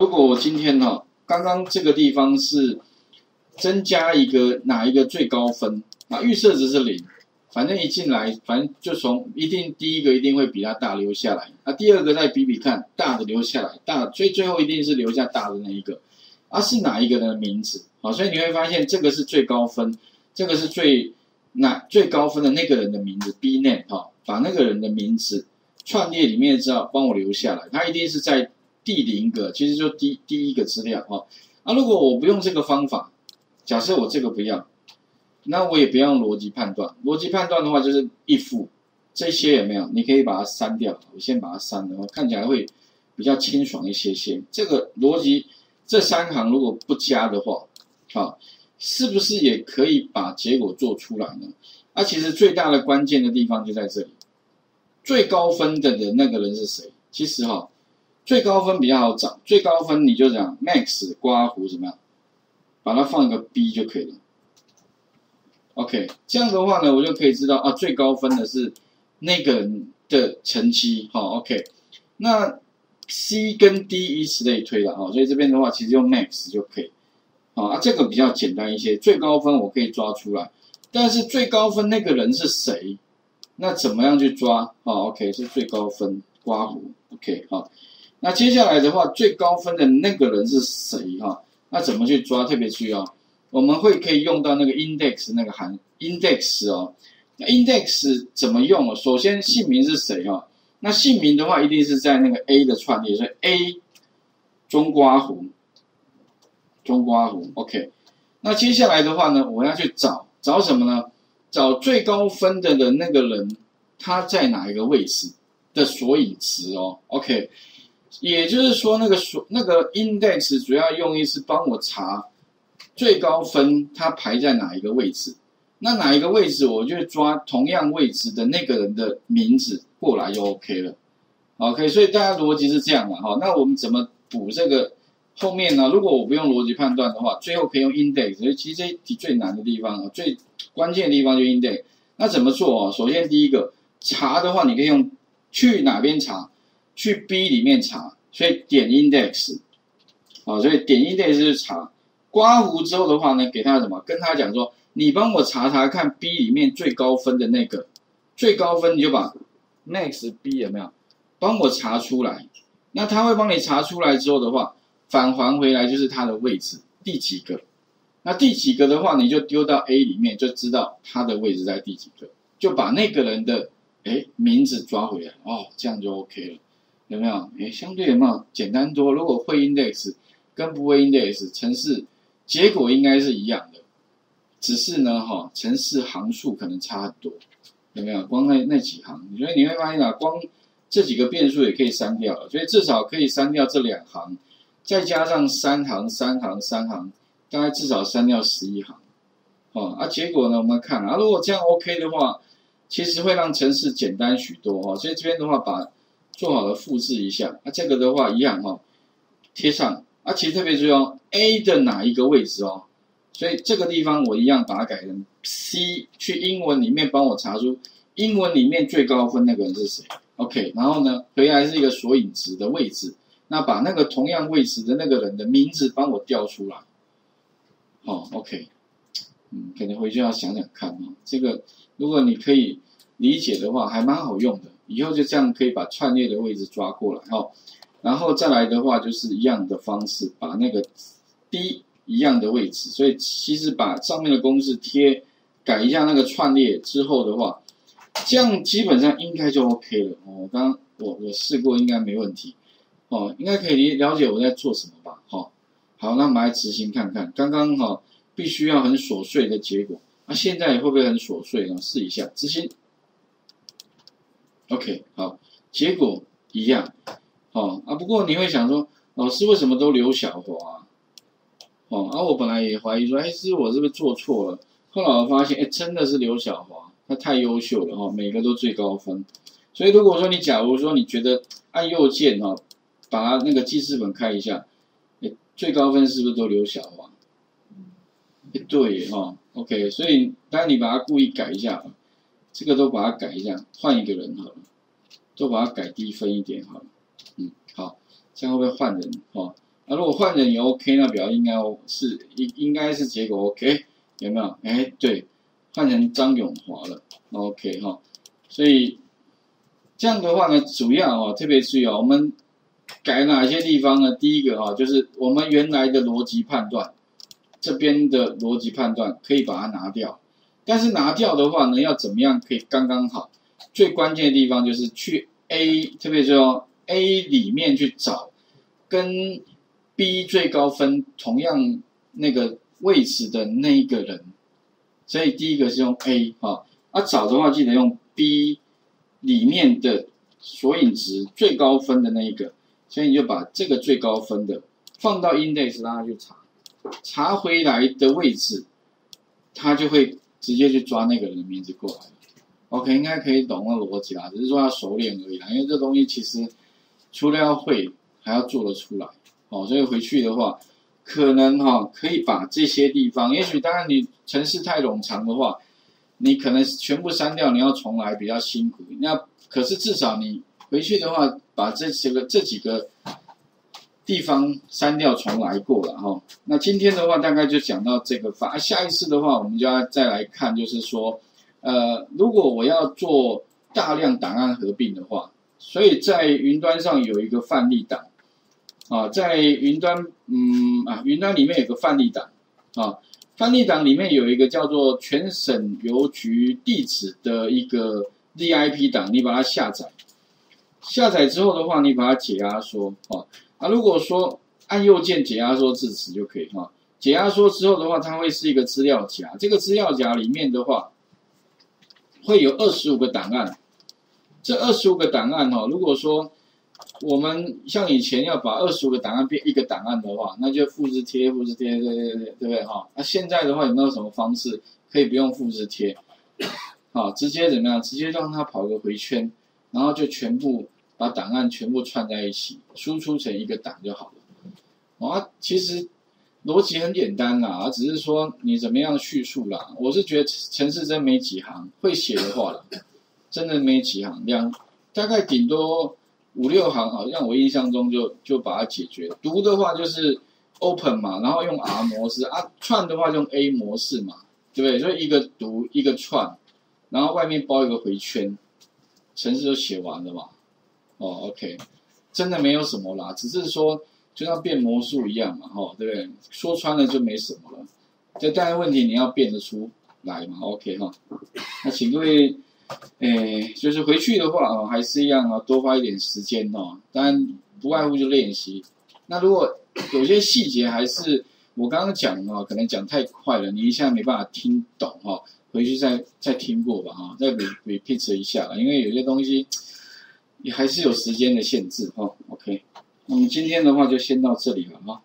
如果我今天哈，刚刚这个地方是增加一个哪一个最高分啊？预设值是零，反正一进来，反正就从一定第一个一定会比它大留下来，啊，第二个再比比看，大的留下来，大，所以最后一定是留下大的那一个，啊，是哪一个人的名字？好，所以你会发现这个是最高分，这个是最哪最高分的那个人的名字，B name 哈，把那个人的名字串列里面知道帮我留下来，他一定是在。第零个其实就第第一个资料哈，啊，如果我不用这个方法，假设我这个不要，那我也不要用逻辑判断。逻辑判断的话就是 if 这些有没有？你可以把它删掉。我先把它删了，看起来会比较清爽一些些。这个逻辑这三行如果不加的话，好，是不是也可以把结果做出来呢？啊，其实最大的关键的地方就在这里，最高分的的那个人是谁？其实哈。最高分比较好找，最高分你就讲 max 刮胡怎么样，把它放一个 B 就可以了。OK，这样的话呢，我就可以知道啊，最高分的是那个人的成绩。好，OK，那 C 跟 D 以此类推了哈，所以这边的话其实用 max 就可以。好啊，这个比较简单一些，最高分我可以抓出来，但是最高分那个人是谁？那怎么样去抓？好，OK，是最高分刮胡。OK，好。那接下来的话，最高分的那个人是谁哈？那怎么去抓？特别注意哦，我们会可以用到那个 index 那个函 index 哦。那 index 怎么用哦？首先姓名是谁哈？那姓名的话，一定是在那个 A 的串列，所以 A 中刮胡，中刮胡 OK。那接下来的话呢，我要去找找什么呢？找最高分的的那个人，他在哪一个位置的索引词哦？OK。也就是说，那个所那个 index 主要用意是帮我查最高分，它排在哪一个位置。那哪一个位置，我就抓同样位置的那个人的名字过来就 OK 了。OK，所以大家逻辑是这样的哈。那我们怎么补这个后面呢？如果我不用逻辑判断的话，最后可以用 index。其实这一题最难的地方啊，最关键的地方就 index。那怎么做啊？首先第一个查的话，你可以用去哪边查？去 B 里面查，所以点 index，啊，所以点 index 是查，刮胡之后的话呢，给他什么？跟他讲说，你帮我查查看 B 里面最高分的那个，最高分你就把 max B 有没有？帮我查出来，那他会帮你查出来之后的话，返还回来就是他的位置第几个，那第几个的话，你就丢到 A 里面，就知道他的位置在第几个，就把那个人的哎名字抓回来，哦，这样就 OK 了。有没有？诶，相对有没有简单多？如果会 index 跟不会 index，程式结果应该是一样的，只是呢，哈，程式行数可能差很多。有没有？光那那几行，所以你会发现啊，光这几个变数也可以删掉了。所以至少可以删掉这两行，再加上三行、三行、三行，大概至少删掉十一行。哦，啊，结果呢，我们看啊，如果这样 OK 的话，其实会让程式简单许多哦。所以这边的话，把做好了复制一下，那这个的话一样哈，贴上。啊，其实特别注意哦，A 的哪一个位置哦？所以这个地方我一样把它改成 C，去英文里面帮我查出英文里面最高分那个人是谁。OK，然后呢，回来是一个索引值的位置，那把那个同样位置的那个人的名字帮我调出来。好，OK，嗯，可能回去要想想看哦。这个如果你可以理解的话，还蛮好用的。以后就这样可以把串列的位置抓过来哦，然后再来的话就是一样的方式，把那个 D 一样的位置，所以其实把上面的公式贴改一下那个串列之后的话，这样基本上应该就 OK 了哦。刚刚我我试过，应该没问题哦，应该可以了解我在做什么吧？哈，好，那我们来执行看看。刚刚哈必须要很琐碎的结果，那现在会不会很琐碎呢？试一下执行。OK，好，结果一样，哦啊，不过你会想说，老师为什么都留小华？哦，啊，我本来也怀疑说，哎，是我是不是做错了？后来我发现，哎，真的是刘小华，他太优秀了哈，每个都最高分。所以如果说你假如说你觉得按右键哈，把那个记事本开一下，哎，最高分是不是都刘小华？对哈，OK，所以当然你把它故意改一下。这个都把它改一下，换一个人好了，都把它改低分一点好了，嗯，好，这样会不会换人？哦，那如果换人也 OK，那表应该是应应该是结果 OK，有没有？哎，对，换成张永华了，OK 哈。所以这样的话呢，主要哦，特别注意哦，我们改哪些地方呢？第一个哈，就是我们原来的逻辑判断，这边的逻辑判断可以把它拿掉。但是拿掉的话呢，要怎么样可以刚刚好？最关键的地方就是去 A，特别说 A 里面去找跟 B 最高分同样那个位置的那一个人。所以第一个是用 A 啊，啊找的话记得用 B 里面的索引值最高分的那一个。所以你就把这个最高分的放到 index 让它去查，查回来的位置，它就会。直接去抓那个人的名字过来，OK，应该可以懂那逻辑啦，只是说要熟练而已啦。因为这东西其实除了要会，还要做得出来，哦，所以回去的话，可能哈可以把这些地方，也许当然你城市太冗长的话，你可能全部删掉，你要重来比较辛苦。那可是至少你回去的话，把这几个这几个。地方删掉重来过了哈，那今天的话大概就讲到这个法，下一次的话我们就要再来看，就是说，呃，如果我要做大量档案合并的话，所以在云端上有一个范例档，啊，在云端，嗯啊，云端里面有个范例档，啊，范例档里面有一个叫做全省邮局地址的一个 ZIP 档，你把它下载，下载之后的话，你把它解压缩，啊。啊，如果说按右键解压缩至此就可以哈。解压缩之后的话，它会是一个资料夹，这个资料夹里面的话，会有二十五个档案。这二十五个档案哈，如果说我们像以前要把二十五个档案变一个档案的话，那就复制贴、复制贴，对对对对，不对哈？那现在的话有没有什么方式可以不用复制贴？好，直接怎么样？直接让它跑个回圈，然后就全部。把档案全部串在一起，输出成一个档就好了。啊，其实逻辑很简单啦，只是说你怎么样叙述啦。我是觉得程式真没几行，会写的话了，真的没几行，两大概顶多五六行，好像我印象中就就把它解决。读的话就是 open 嘛，然后用 R 模式啊，串的话用 A 模式嘛，对不对？所以一个读一个串，然后外面包一个回圈，程式就写完了嘛。哦，OK，真的没有什么啦，只是说就像变魔术一样嘛，哈，对不对？说穿了就没什么了。这当然问题你要变得出来嘛，OK 哈。那请各位，诶，就是回去的话哦，还是一样啊，多花一点时间哦。当然不外乎就练习。那如果有些细节还是我刚刚讲的可能讲太快了，你一下没办法听懂哈，回去再再听过吧哈，再 repeat 一下，因为有些东西。也还是有时间的限制哈，OK，我们今天的话就先到这里了哈。